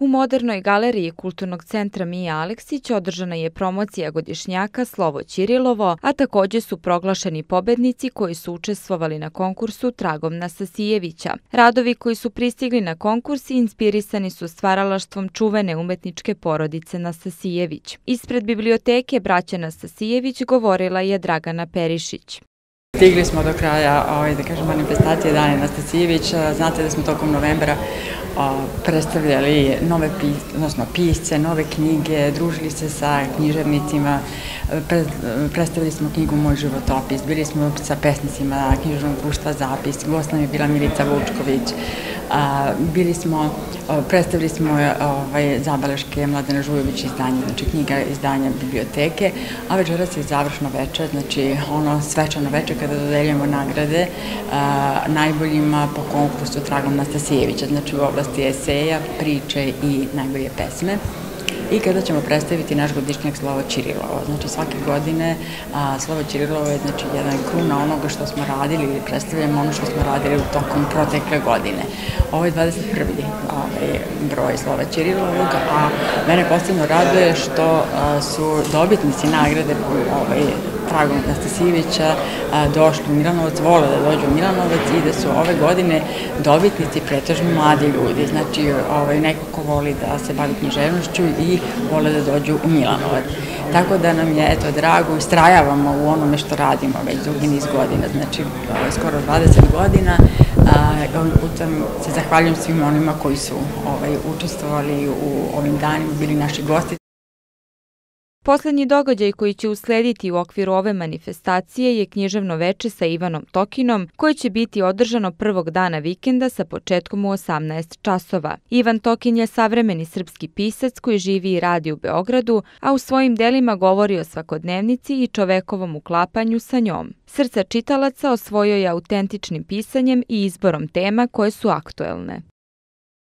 U modernoj galeriji Kulturnog centra Mija Aleksić održana je promocija godišnjaka Slovo Ćirilovo, a takođe su proglašeni pobednici koji su učestvovali na konkursu Tragom Nasasijevića. Radovi koji su pristigli na konkurs inspirisani su stvaralaštvom čuvene umetničke porodice Nasasijević. Ispred biblioteke braća Nasasijević govorila je Dragana Perišić. Stigli smo do kraja ovaj, da kažem, manifestacije Dane Nastasijević. Znate da smo tokom novembra predstavljali nove odnosno pisce, nove knjige, družili se sa književnicima, predstavili smo knjigu Moj životopis, bili smo sa pesnicima književnog društva Zapis, gost nam je bila Milica Vučković, a, bili smo, predstavili smo ovaj, zabeleške Mladena Žujović izdanje, znači knjiga izdanja biblioteke, a večeras je završno veče, znači ono svečano veče kada dodeljujemo nagrade a, najboljima po konkursu Tragom Nastasijevića, znači u oblasti eseja, priče i najbolje pesme i kada ćemo predstaviti naš godišnjak Slovo Ćirilovo. Znači svake godine a, Slovo Ćirilovo je znači, jedan kruna onoga što smo radili ili predstavljamo ono što smo radili u tokom protekle godine. Ovo je 21. Ovaj, broj Slova Ćirilovog, a mene posebno raduje što a, su dobitnici nagrade ovaj, tragom Nastasijevića došli u Milanovac, vole da dođu u Milanovac i da su ove godine dobitnici pretežno mladi ljudi, znači ovaj, neko ko voli da se bavi književnošću i vole da dođu u Milanovac. Tako da nam je eto drago, istrajavamo u onome što radimo već dugi niz godina, znači skoro 20 godina. Ovim putem se zahvaljujem svim onima koji su ovaj, učestvovali u ovim danima, bili naši gosti. Poslednji događaj koji će uslediti u okviru ove manifestacije je književno veče sa Ivanom Tokinom, koje će biti održano prvog dana vikenda sa početkom u 18 časova. Ivan Tokin je savremeni srpski pisac koji živi i radi u Beogradu, a u svojim delima govori o svakodnevnici i čovekovom uklapanju sa njom. Srca čitalaca osvojio je autentičnim pisanjem i izborom tema koje su aktuelne.